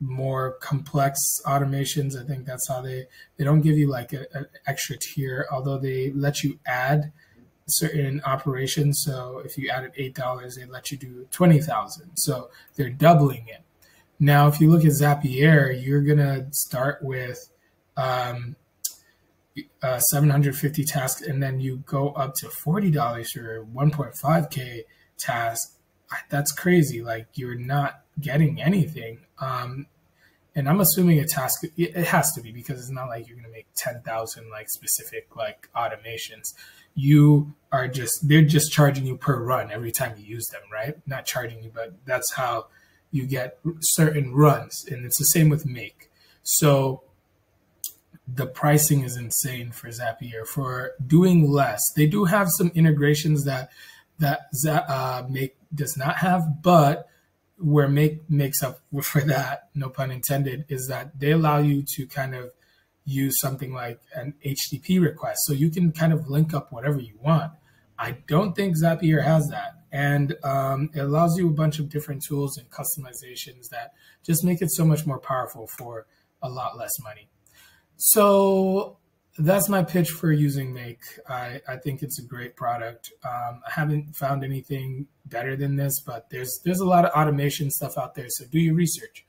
more complex automations. I think that's how they they don't give you like an extra tier, although they let you add certain operations. So if you added eight dollars, they let you do twenty thousand. So they're doubling it. Now, if you look at Zapier, you're gonna start with um, uh, 750 tasks, and then you go up to forty dollars for 1.5k task. That's crazy. Like you're not getting anything. Um, and I'm assuming a task it has to be because it's not like you're gonna make ten thousand like specific like automations. You are just they're just charging you per run every time you use them, right? Not charging you, but that's how you get certain runs, and it's the same with Make. So the pricing is insane for Zapier for doing less. They do have some integrations that that uh, Make does not have, but where Make makes up for that, no pun intended, is that they allow you to kind of use something like an HTTP request. So you can kind of link up whatever you want. I don't think Zapier has that. And um, it allows you a bunch of different tools and customizations that just make it so much more powerful for a lot less money. So that's my pitch for using Make. I, I think it's a great product. Um, I haven't found anything better than this, but there's there's a lot of automation stuff out there. So do your research.